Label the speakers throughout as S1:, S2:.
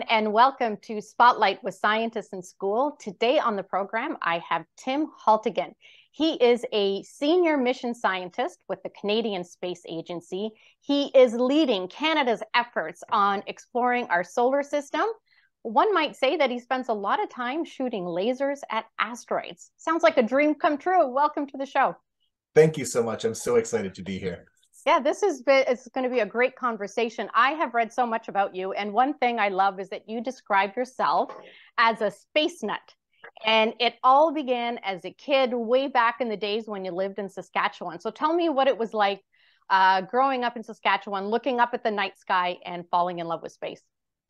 S1: Everyone, and welcome to Spotlight with Scientists in School. Today on the program, I have Tim Haltigin. He is a senior mission scientist with the Canadian Space Agency. He is leading Canada's efforts on exploring our solar system. One might say that he spends a lot of time shooting lasers at asteroids. Sounds like a dream come true. Welcome to the show.
S2: Thank you so much. I'm so excited to be here.
S1: Yeah, this is it's going to be a great conversation. I have read so much about you, and one thing I love is that you describe yourself as a space nut. And it all began as a kid way back in the days when you lived in Saskatchewan. So tell me what it was like uh, growing up in Saskatchewan, looking up at the night sky and falling in love with space.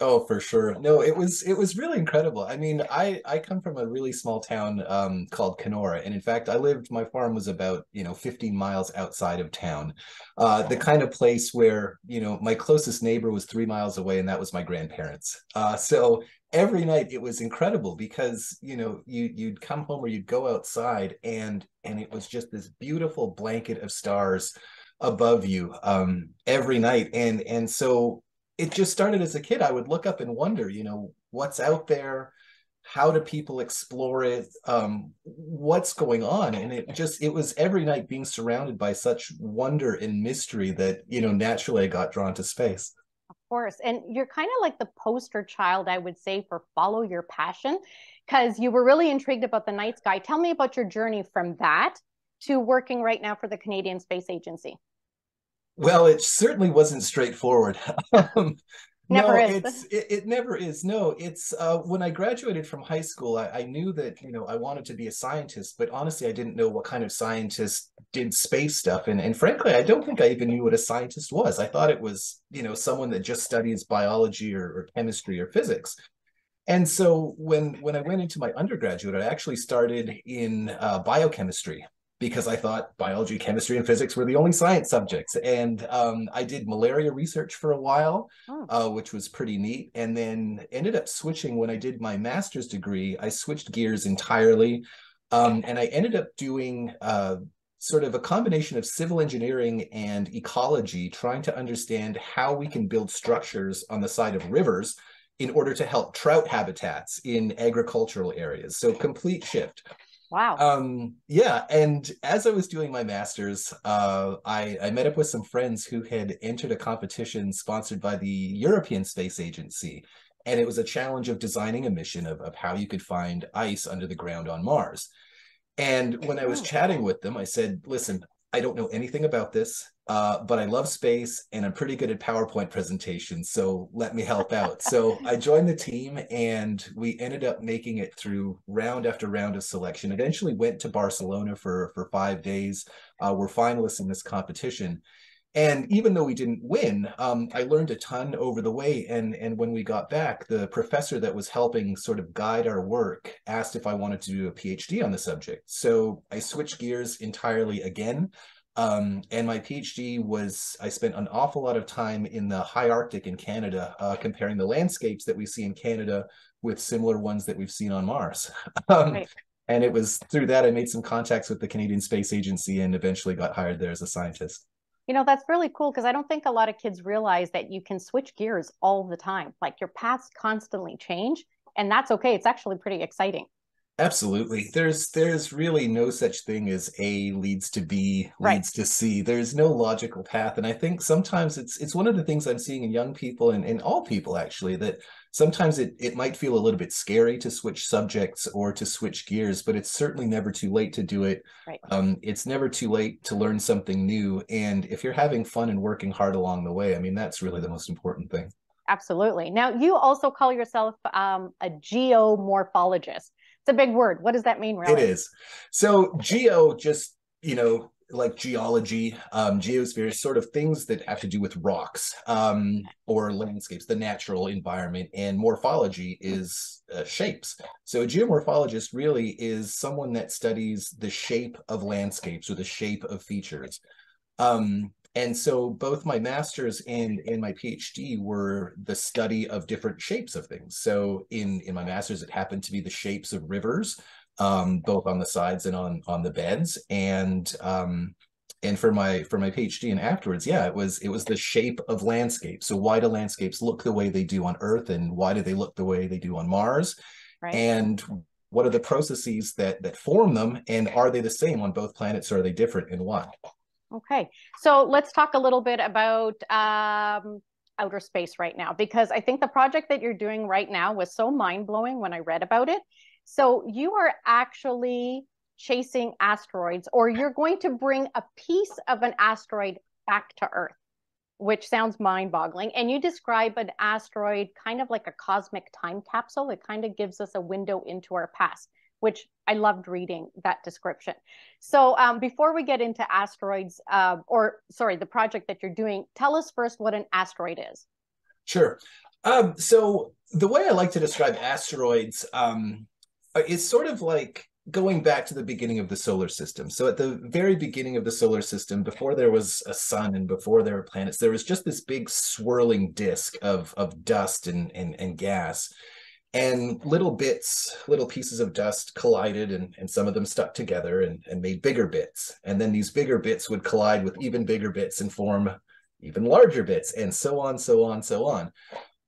S2: Oh, for sure. No, it was it was really incredible. I mean, I I come from a really small town um, called Kenora, and in fact, I lived. My farm was about you know 15 miles outside of town, uh, the kind of place where you know my closest neighbor was three miles away, and that was my grandparents. Uh, so every night it was incredible because you know you you'd come home or you'd go outside, and and it was just this beautiful blanket of stars above you um, every night, and and so it just started as a kid. I would look up and wonder, you know, what's out there? How do people explore it? Um, what's going on? And it just, it was every night being surrounded by such wonder and mystery that, you know, naturally I got drawn to space.
S1: Of course. And you're kind of like the poster child, I would say, for follow your passion, because you were really intrigued about the night sky. Tell me about your journey from that to working right now for the Canadian Space Agency.
S2: Well, it certainly wasn't straightforward.
S1: um, never
S2: no,
S1: is.
S2: it's it, it, never is. No, it's uh, when I graduated from high school, I, I, knew that you know I wanted to be a scientist, but honestly, I didn't know what kind of scientist did space stuff, and and frankly, I don't think I even knew what a scientist was. I thought it was you know someone that just studies biology or, or chemistry or physics. And so when when I went into my undergraduate, I actually started in uh, biochemistry because I thought biology, chemistry, and physics were the only science subjects. And um, I did malaria research for a while, oh. uh, which was pretty neat. And then ended up switching when I did my master's degree. I switched gears entirely. Um, and I ended up doing uh, sort of a combination of civil engineering and ecology, trying to understand how we can build structures on the side of rivers in order to help trout habitats in agricultural areas. So complete shift.
S1: Wow.
S2: Um, yeah, and as I was doing my masters, uh, I, I met up with some friends who had entered a competition sponsored by the European Space Agency, and it was a challenge of designing a mission of, of how you could find ice under the ground on Mars. And when I was chatting with them, I said, "Listen, I don't know anything about this, uh, but I love space and I'm pretty good at PowerPoint presentations. So let me help out. so I joined the team and we ended up making it through round after round of selection. Eventually went to Barcelona for, for five days. Uh, we're finalists in this competition. And even though we didn't win, um, I learned a ton over the way. And, and when we got back, the professor that was helping sort of guide our work asked if I wanted to do a PhD on the subject. So I switched gears entirely again. Um, and my PhD was, I spent an awful lot of time in the high Arctic in Canada, uh, comparing the landscapes that we see in Canada with similar ones that we've seen on Mars. um, right. And it was through that I made some contacts with the Canadian Space Agency and eventually got hired there as a scientist.
S1: You know, that's really cool because I don't think a lot of kids realize that you can switch gears all the time. Like your paths constantly change, and that's okay. It's actually pretty exciting.
S2: Absolutely. There's there's really no such thing as A leads to B
S1: right.
S2: leads to C. There's no logical path. And I think sometimes it's it's one of the things I'm seeing in young people and, and all people actually that sometimes it, it might feel a little bit scary to switch subjects or to switch gears, but it's certainly never too late to do it.
S1: Right.
S2: Um, it's never too late to learn something new. And if you're having fun and working hard along the way, I mean, that's really the most important thing.
S1: Absolutely. Now, you also call yourself um, a geomorphologist. A big word. What does that mean, really?
S2: It is. So, geo just, you know, like geology, um, geospheres, sort of things that have to do with rocks um, or landscapes, the natural environment, and morphology is uh, shapes. So a geomorphologist really is someone that studies the shape of landscapes or the shape of features. Um, and so both my master's and, and my PhD were the study of different shapes of things. So in, in my master's, it happened to be the shapes of rivers, um, both on the sides and on on the beds. And um, and for my for my phd and afterwards yeah it was it was the shape of landscapes so why do landscapes look the way they do on earth and why do they look the way they do on mars right. and what are the processes that that form them and are they the same on both planets or are they different and why
S1: okay so let's talk a little bit about um, outer space right now because i think the project that you're doing right now was so mind-blowing when i read about it so you are actually chasing asteroids or you're going to bring a piece of an asteroid back to earth which sounds mind boggling. And you describe an asteroid kind of like a cosmic time capsule. It kind of gives us a window into our past, which I loved reading that description. So um, before we get into asteroids, uh, or sorry, the project that you're doing, tell us first what an asteroid is.
S2: Sure. Um, so the way I like to describe asteroids um, is sort of like going back to the beginning of the solar system. So at the very beginning of the solar system, before there was a sun and before there were planets, there was just this big swirling disk of, of dust and, and, and gas. And little bits, little pieces of dust collided and, and some of them stuck together and, and made bigger bits. And then these bigger bits would collide with even bigger bits and form even larger bits and so on, so on, so on.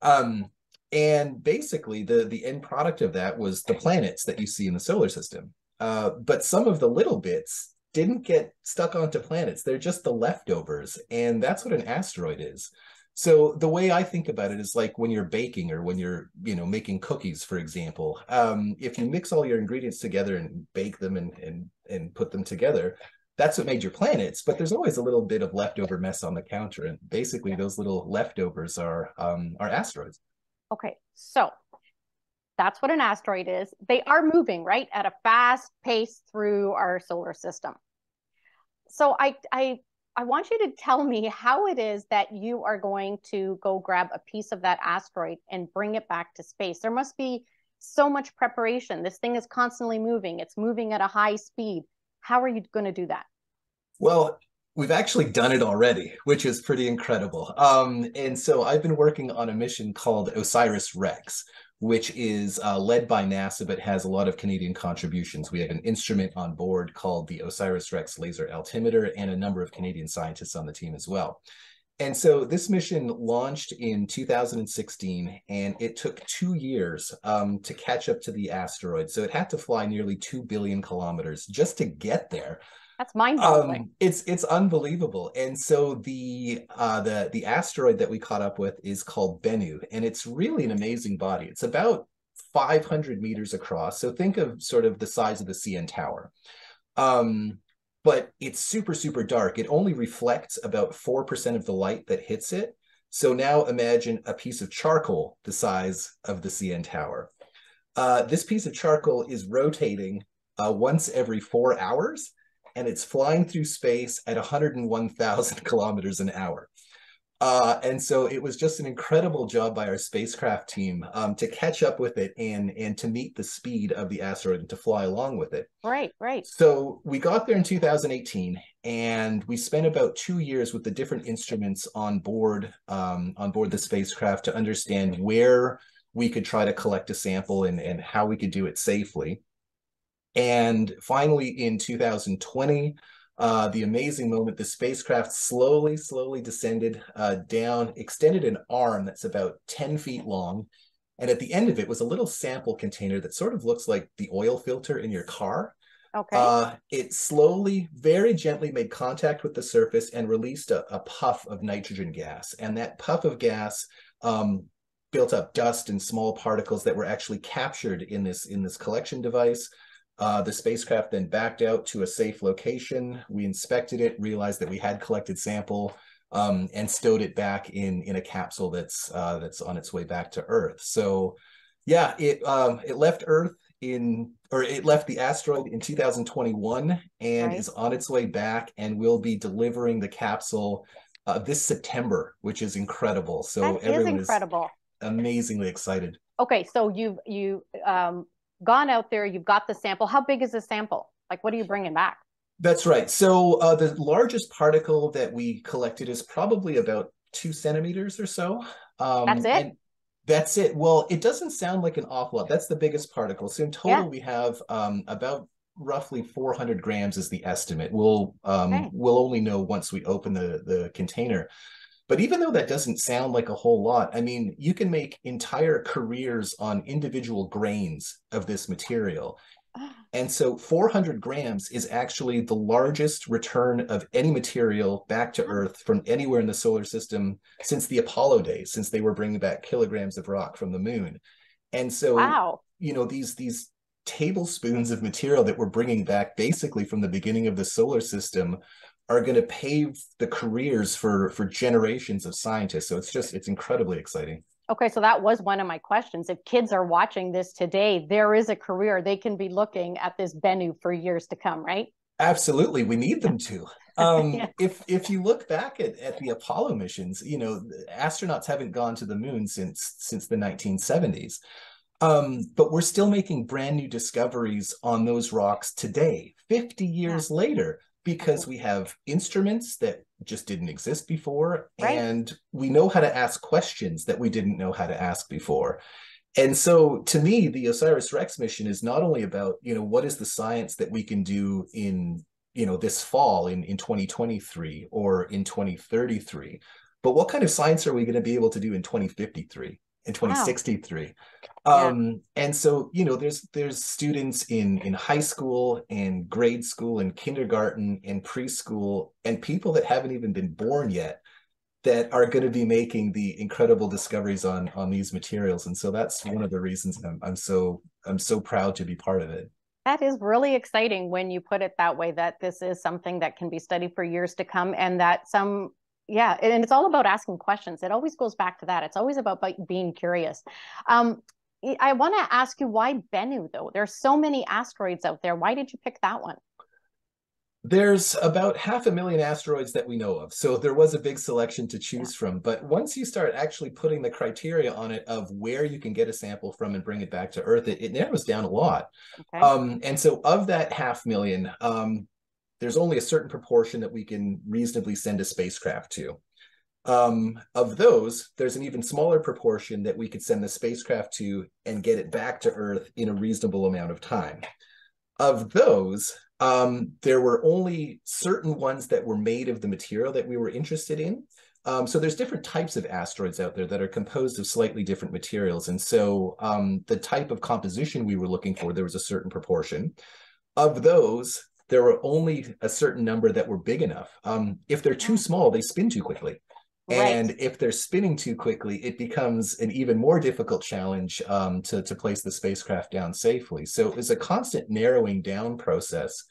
S2: Um, and basically the the end product of that was the planets that you see in the solar system uh, but some of the little bits didn't get stuck onto planets they're just the leftovers and that's what an asteroid is so the way i think about it is like when you're baking or when you're you know making cookies for example um, if you mix all your ingredients together and bake them and and and put them together that's what made your planets but there's always a little bit of leftover mess on the counter and basically those little leftovers are um, are asteroids
S1: Okay, so that's what an asteroid is. They are moving, right, at a fast pace through our solar system. So I, I, I want you to tell me how it is that you are going to go grab a piece of that asteroid and bring it back to space. There must be so much preparation. This thing is constantly moving. It's moving at a high speed. How are you going to do that?
S2: Well, We've actually done it already, which is pretty incredible. Um, and so I've been working on a mission called OSIRIS REx, which is uh, led by NASA, but has a lot of Canadian contributions. We have an instrument on board called the OSIRIS REx Laser Altimeter and a number of Canadian scientists on the team as well. And so this mission launched in 2016, and it took two years um, to catch up to the asteroid. So it had to fly nearly 2 billion kilometers just to get there.
S1: That's mind-boggling. Um,
S2: it's it's unbelievable. And so the uh, the the asteroid that we caught up with is called Bennu, and it's really an amazing body. It's about 500 meters across. So think of sort of the size of the CN Tower. Um, but it's super super dark. It only reflects about four percent of the light that hits it. So now imagine a piece of charcoal the size of the CN Tower. Uh, this piece of charcoal is rotating uh, once every four hours and it's flying through space at 101,000 kilometers an hour. Uh, and so it was just an incredible job by our spacecraft team um, to catch up with it and and to meet the speed of the asteroid and to fly along with it.
S1: Right, right.
S2: So we got there in 2018, and we spent about two years with the different instruments on board um, on board the spacecraft to understand where we could try to collect a sample and and how we could do it safely. And finally, in 2020, uh, the amazing moment, the spacecraft slowly, slowly descended uh, down, extended an arm that's about 10 feet long. And at the end of it was a little sample container that sort of looks like the oil filter in your car.
S1: Okay. Uh,
S2: it slowly, very gently made contact with the surface and released a, a puff of nitrogen gas. And that puff of gas um, built up dust and small particles that were actually captured in this in this collection device. Uh, the spacecraft then backed out to a safe location. We inspected it, realized that we had collected sample, um, and stowed it back in in a capsule that's uh, that's on its way back to Earth. So, yeah, it um, it left Earth in or it left the asteroid in 2021 and right. is on its way back, and will be delivering the capsule uh, this September, which is incredible. So
S1: that everyone is incredible.
S2: Is amazingly excited.
S1: Okay, so you've you um, gone out there, you've got the sample. How big is the sample? Like, what are you bringing back?
S2: That's right. So uh, the largest particle that we collected is probably about two centimeters or so.
S1: Um, that's it.
S2: That's it. Well, it doesn't sound like an awful lot. That's the biggest particle. So in total, yeah. we have um, about roughly 400 grams is the estimate. We'll um, okay. we'll only know once we open the the container. But even though that doesn't sound like a whole lot, I mean, you can make entire careers on individual grains of this material. Ah. And so 400 grams is actually the largest return of any material back to Earth from anywhere in the solar system since the Apollo days, since they were bringing back kilograms of rock from the moon. And so,
S1: wow.
S2: you know, these these tablespoons of material that we're bringing back basically from the beginning of the solar system are going to pave the careers for for generations of scientists. So it's just it's incredibly exciting.
S1: Okay so that was one of my questions. If kids are watching this today there is a career they can be looking at this bennu for years to come right?
S2: Absolutely. We need them to. Um, yeah. if if you look back at, at the apollo missions you know astronauts haven't gone to the moon since since the 1970s um, but we're still making brand new discoveries on those rocks today, 50 years yeah. later, because we have instruments that just didn't exist before, right. and we know how to ask questions that we didn't know how to ask before. And so to me, the OSIRIS REx mission is not only about, you know, what is the science that we can do in, you know, this fall in, in 2023 or in 2033, but what kind of science are we going to be able to do in 2053? In 2063 wow. um yeah. and so you know there's there's students in in high school and grade school and kindergarten and preschool and people that haven't even been born yet that are going to be making the incredible discoveries on on these materials and so that's one of the reasons I'm, I'm so i'm so proud to be part of it
S1: that is really exciting when you put it that way that this is something that can be studied for years to come and that some yeah and it's all about asking questions. It always goes back to that. It's always about being curious. Um, i want to ask you why bennu though? There's so many asteroids out there. Why did you pick that one?
S2: There's about half a million asteroids that we know of so there was a big selection to choose yeah. from but once you start actually putting the criteria on it of where you can get a sample from and bring it back to earth it, it narrows down a lot. Okay. um, and so of that half million um, there's only a certain proportion that we can reasonably send a spacecraft to. Um, of those, there's an even smaller proportion that we could send the spacecraft to and get it back to Earth in a reasonable amount of time. Of those, um, there were only certain ones that were made of the material that we were interested in. Um, so there's different types of asteroids out there that are composed of slightly different materials. And so um, the type of composition we were looking for, there was a certain proportion. Of those, there were only a certain number that were big enough. Um, if they're too small, they spin too quickly. Right. And if they're spinning too quickly, it becomes an even more difficult challenge um, to, to place the spacecraft down safely. So it was a constant narrowing down process.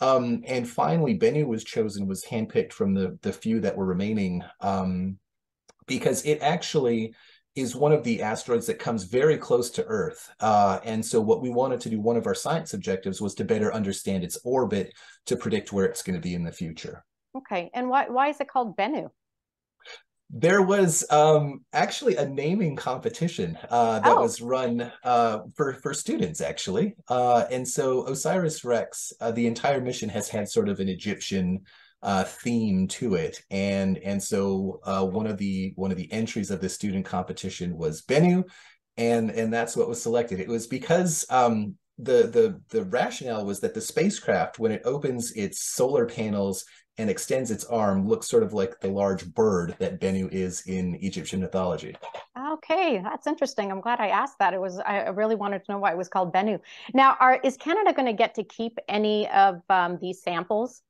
S2: Um, and finally, Bennu was chosen, was handpicked from the, the few that were remaining um, because it actually is one of the asteroids that comes very close to Earth. Uh, and so what we wanted to do, one of our science objectives was to better understand its orbit to predict where it's going to be in the future.
S1: Okay. And why, why is it called Bennu?
S2: There was um, actually a naming competition uh, that oh. was run uh, for, for students, actually. Uh, and so OSIRIS REx, uh, the entire mission has had sort of an Egyptian uh, theme to it, and and so uh, one of the one of the entries of the student competition was Bennu, and and that's what was selected. It was because um, the the the rationale was that the spacecraft, when it opens its solar panels and extends its arm, looks sort of like the large bird that Bennu is in Egyptian mythology.
S1: Okay, that's interesting. I'm glad I asked that. It was I really wanted to know why it was called Bennu. Now, are is Canada going to get to keep any of um, these samples?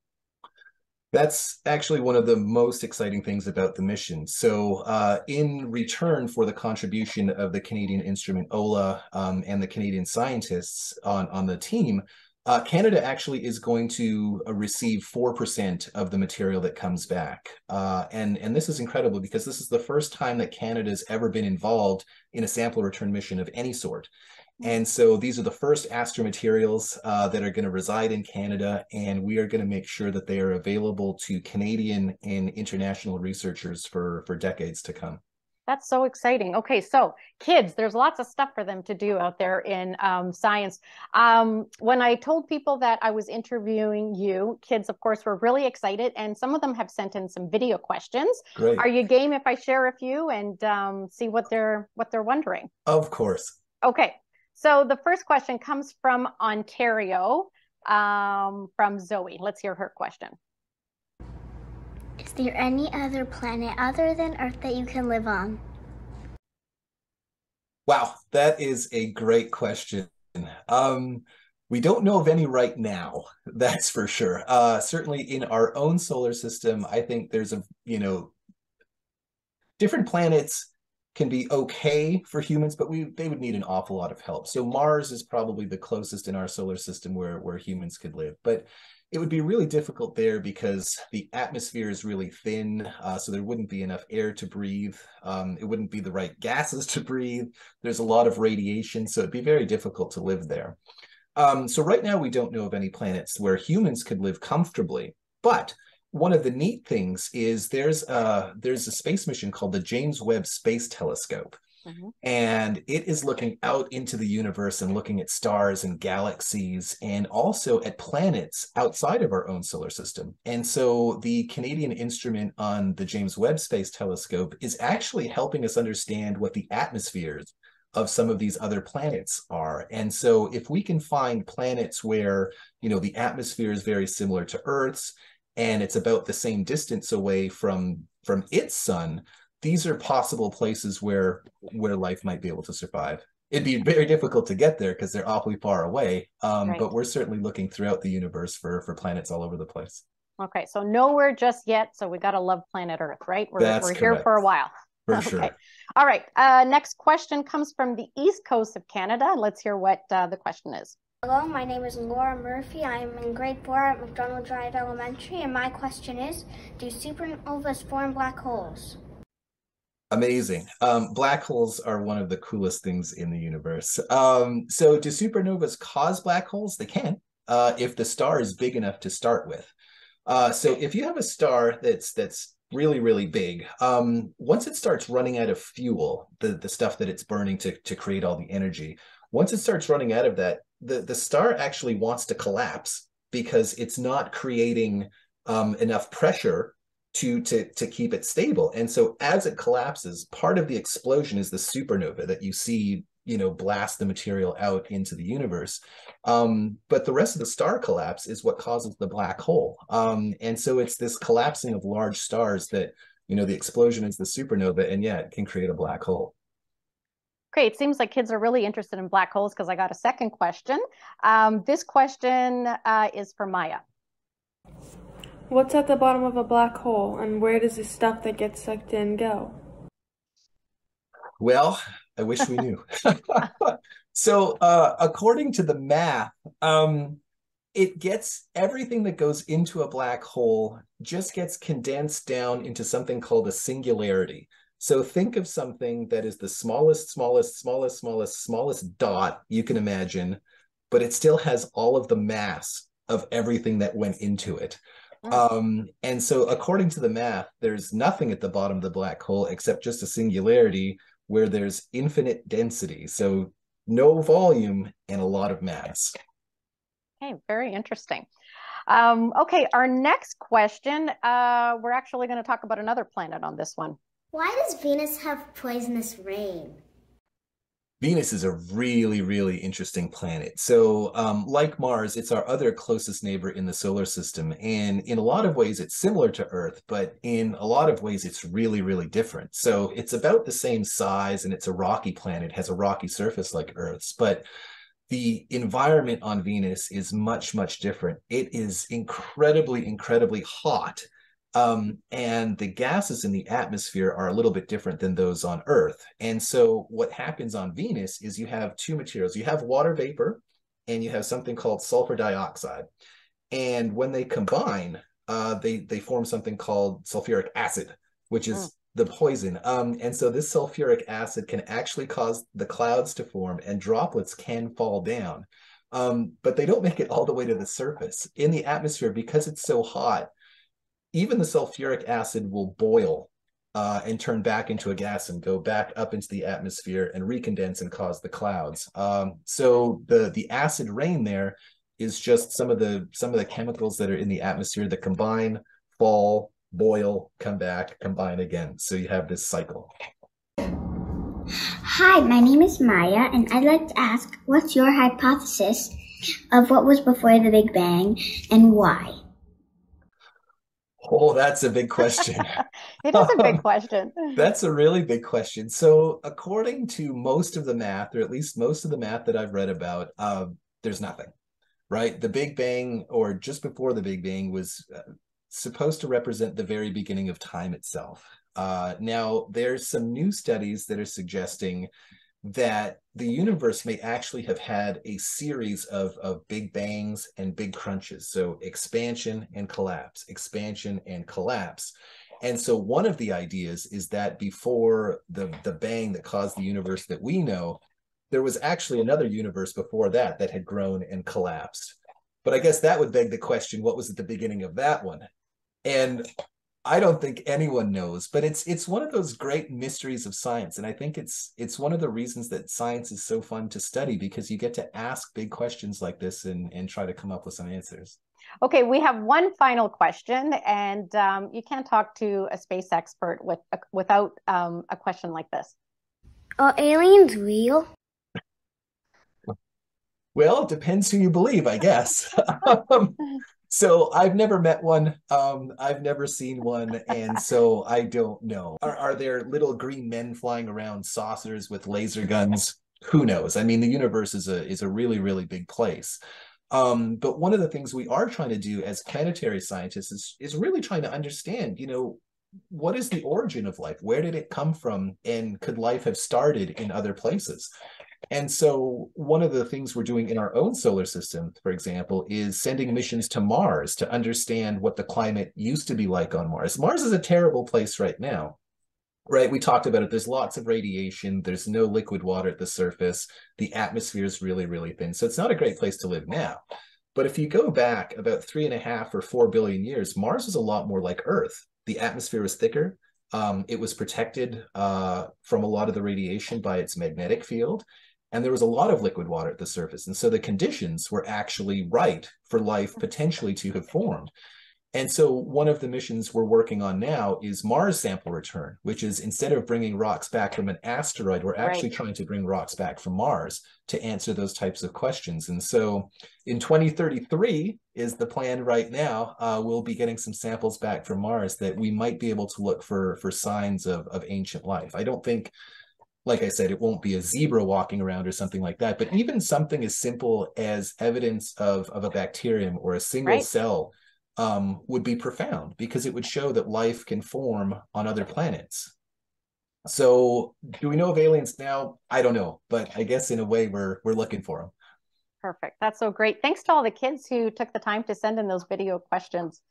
S2: That's actually one of the most exciting things about the mission. So, uh, in return for the contribution of the Canadian instrument OLA um, and the Canadian scientists on, on the team, uh, Canada actually is going to uh, receive 4% of the material that comes back. Uh, and, and this is incredible because this is the first time that Canada's ever been involved in a sample return mission of any sort. And so these are the first astromaterials uh, that are going to reside in Canada, and we are going to make sure that they are available to Canadian and international researchers for, for decades to come.
S1: That's so exciting. Okay, so kids, there's lots of stuff for them to do out there in um, science. Um, when I told people that I was interviewing you, kids, of course, were really excited, and some of them have sent in some video questions.
S2: Great.
S1: Are you game if I share a few and um, see what they're what they're wondering?
S2: Of course.
S1: Okay, so the first question comes from Ontario. um, from Zoe. Let's hear her question.
S3: Is there any other planet other than Earth that you can live on?
S2: Wow, that is a great question. Um, we don't know of any right now, that's for sure. Uh, certainly in our own solar system, I think there's a, you know, different planets can be okay for humans, but we they would need an awful lot of help. So Mars is probably the closest in our solar system where where humans could live, but it would be really difficult there because the atmosphere is really thin, uh, so there wouldn't be enough air to breathe. Um, it wouldn't be the right gases to breathe. There's a lot of radiation, so it'd be very difficult to live there. Um, so right now we don't know of any planets where humans could live comfortably, but one of the neat things is there's a there's a space mission called the James Webb Space Telescope. Mm-hmm. And it is looking out into the universe and looking at stars and galaxies and also at planets outside of our own solar system. And so the Canadian instrument on the James Webb Space Telescope is actually helping us understand what the atmospheres of some of these other planets are. And so if we can find planets where, you know, the atmosphere is very similar to Earth's and it's about the same distance away from from its sun these are possible places where where life might be able to survive. It'd be very difficult to get there because they're awfully far away um, right. but we're certainly looking throughout the universe for for planets all over the place.
S1: Okay so nowhere just yet so we got to love planet earth right? We're,
S2: That's
S1: we're here for a while.
S2: For okay. sure.
S1: All right uh, next question comes from the east coast of canada. Let's hear what uh, the question is
S3: Hello, my name is Laura Murphy. I am in grade 4 at McDonald Drive Elementary, and my question is, do supernovas form black holes?
S2: Amazing. Um, black holes are one of the coolest things in the universe. Um, so do supernovas cause black holes? They can, uh, if the star is big enough to start with. Uh, so if you have a star that's that's really really big um, once it starts running out of fuel the the stuff that it's burning to to create all the energy once it starts running out of that the the star actually wants to collapse because it's not creating um, enough pressure to to to keep it stable. And so as it collapses, part of the explosion is the supernova that you see you know blast the material out into the universe. Um, but the rest of the star collapse is what causes the black hole. Um, and so it's this collapsing of large stars that you know the explosion is the supernova and yeah it can create a black hole
S1: Okay, it seems like kids are really interested in black holes because I got a second question. Um, this question uh, is for Maya.
S4: What's at the bottom of a black hole and where does the stuff that gets sucked in go?
S2: Well, I wish we knew. so, uh, according to the math, um, it gets everything that goes into a black hole just gets condensed down into something called a singularity. So think of something that is the smallest, smallest, smallest, smallest, smallest dot you can imagine, but it still has all of the mass of everything that went into it. Oh. Um, and so according to the math, there's nothing at the bottom of the black hole except just a singularity where there's infinite density. So no volume and a lot of mass.
S1: Okay, very interesting. Um, okay, our next question, uh, we're actually going to talk about another planet on this one.
S3: Why does Venus have poisonous rain?
S2: Venus is a really, really interesting planet. So, um, like Mars, it's our other closest neighbor in the solar system. And in a lot of ways, it's similar to Earth, but in a lot of ways, it's really, really different. So, it's about the same size and it's a rocky planet, has a rocky surface like Earth's. But the environment on Venus is much, much different. It is incredibly, incredibly hot um, and the gases in the atmosphere are a little bit different than those on Earth. And so what happens on Venus is you have two materials. You have water vapor and you have something called sulfur dioxide. And when they combine, uh, they, they form something called sulfuric acid, which is oh. the poison. Um, and so this sulfuric acid can actually cause the clouds to form and droplets can fall down. Um, but they don't make it all the way to the surface. In the atmosphere, because it's so hot, even the sulfuric acid will boil uh, and turn back into a gas and go back up into the atmosphere and recondense and cause the clouds. Um, so the the acid rain there is just some of the some of the chemicals that are in the atmosphere that combine, fall, boil, come back, combine again. So you have this cycle.
S3: Hi, my name is Maya, and I'd like to ask, what's your hypothesis of what was before the Big Bang and why?
S2: Oh, that's a big question.
S1: it is a big question.
S2: that's a really big question. So, according to most of the math, or at least most of the math that I've read about, uh, there's nothing, right? The Big Bang, or just before the Big Bang, was uh, supposed to represent the very beginning of time itself. Uh, now, there's some new studies that are suggesting that the universe may actually have had a series of, of big bangs and big crunches. So expansion and collapse, expansion and collapse. And so one of the ideas is that before the, the bang that caused the universe that we know, there was actually another universe before that that had grown and collapsed. But I guess that would beg the question, what was at the beginning of that one? And I don't think anyone knows, but it's it's one of those great mysteries of science, and I think it's it's one of the reasons that science is so fun to study because you get to ask big questions like this and and try to come up with some answers.
S1: Okay, we have one final question, and um, you can't talk to a space expert with a, without um, a question like this.
S3: Are aliens real?
S2: Well, it depends who you believe, I guess. um, so I've never met one. Um, I've never seen one, and so I don't know. Are, are there little green men flying around saucers with laser guns? Who knows? I mean, the universe is a is a really really big place. Um, but one of the things we are trying to do as planetary scientists is is really trying to understand, you know, what is the origin of life? Where did it come from? And could life have started in other places? And so, one of the things we're doing in our own solar system, for example, is sending missions to Mars to understand what the climate used to be like on Mars. Mars is a terrible place right now, right? We talked about it. There's lots of radiation, there's no liquid water at the surface, the atmosphere is really, really thin. So, it's not a great place to live now. But if you go back about three and a half or four billion years, Mars was a lot more like Earth. The atmosphere was thicker. Um, it was protected uh, from a lot of the radiation by its magnetic field and there was a lot of liquid water at the surface. And so the conditions were actually right for life potentially to have formed. And so one of the missions we're working on now is Mars sample return, which is instead of bringing rocks back from an asteroid, we're actually right. trying to bring rocks back from Mars to answer those types of questions. And so in 2033 is the plan right now. Uh, we'll be getting some samples back from Mars that we might be able to look for for signs of, of ancient life. I don't think like I said, it won't be a zebra walking around or something like that. But even something as simple as evidence of, of a bacterium or a single right. cell um, would be profound because it would show that life can form on other planets. So, do we know of aliens now? I don't know, but I guess in a way we're we're looking for them.
S1: Perfect. That's so great. Thanks to all the kids who took the time to send in those video questions.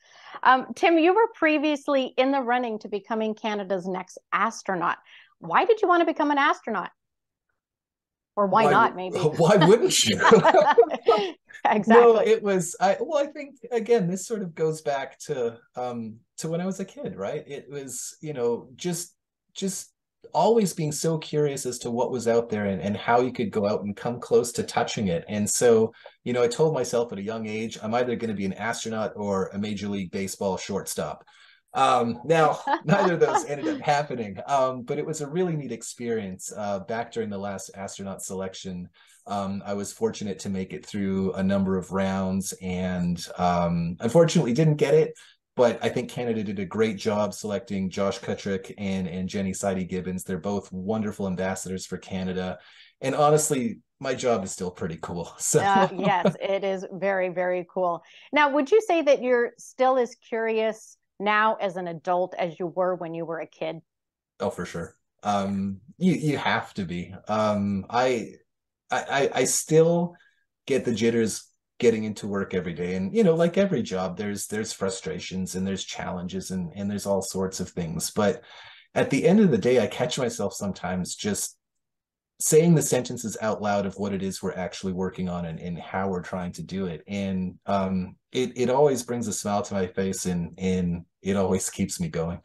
S1: Um, Tim, you were previously in the running to becoming Canada's next astronaut why did you want to become an astronaut? Or why, why not, maybe?
S2: Why wouldn't you?
S1: exactly.
S2: No, it was I well, I think again, this sort of goes back to um to when I was a kid, right? It was, you know, just just always being so curious as to what was out there and, and how you could go out and come close to touching it. And so, you know, I told myself at a young age, I'm either going to be an astronaut or a major league baseball shortstop. Um, now, neither of those ended up happening, um, but it was a really neat experience. Uh, back during the last astronaut selection, um, I was fortunate to make it through a number of rounds and um, unfortunately didn't get it. But I think Canada did a great job selecting Josh Kutryk and, and Jenni Sidey Gibbons. They're both wonderful ambassadors for Canada. And honestly, my job is still pretty cool. So uh,
S1: yes, it is very, very cool. Now, would you say that you're still as curious now as an adult as you were when you were a kid?
S2: Oh, for sure. Um, you you have to be. Um, I I I still get the jitters getting into work every day and you know like every job there's there's frustrations and there's challenges and and there's all sorts of things but at the end of the day i catch myself sometimes just saying the sentences out loud of what it is we're actually working on and, and how we're trying to do it and um, it, it always brings a smile to my face and and it always keeps me going.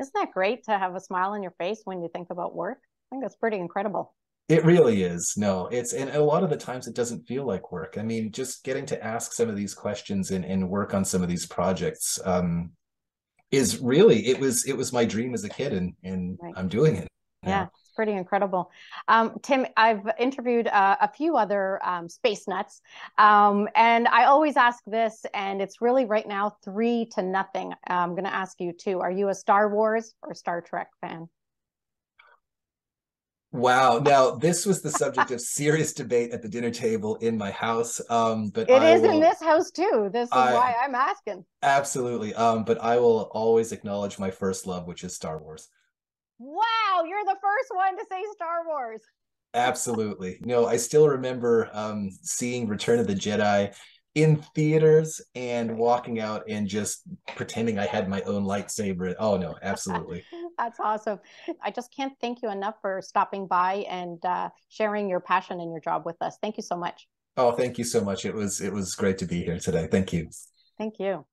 S1: Isn't that great to have a smile on your face when you think about work? I think that's pretty incredible.
S2: It really is. No it's and a lot of the times it doesn't feel like work. I mean just getting to ask some of these questions and, and work on some of these projects um, is really it was it was my dream as a kid and and right. i'm doing it
S1: now. yeah pretty incredible. Um, Tim, I've interviewed uh, a few other um, space nuts, um, and I always ask this, and it's really right now three to nothing. I'm going to ask you too. Are you a Star Wars or Star Trek fan?
S2: Wow. Now, this was the subject of serious debate at the dinner table in my house. Um, but
S1: it
S2: I
S1: is
S2: will,
S1: in this house too. This is
S2: I,
S1: why I'm asking.
S2: Absolutely. Um, but I will always acknowledge my first love, which is Star Wars.
S1: Wow, you're the first one to say Star Wars.
S2: Absolutely. No, I still remember um, seeing Return of the Jedi in theaters and walking out and just pretending I had my own lightsaber. Oh no, absolutely.
S1: That's awesome. I just can't thank you enough for stopping by and uh, sharing your passion and your job with us. Thank you so much.
S2: Oh, thank you so much. It was it was great to be here today. Thank you.
S1: Thank you.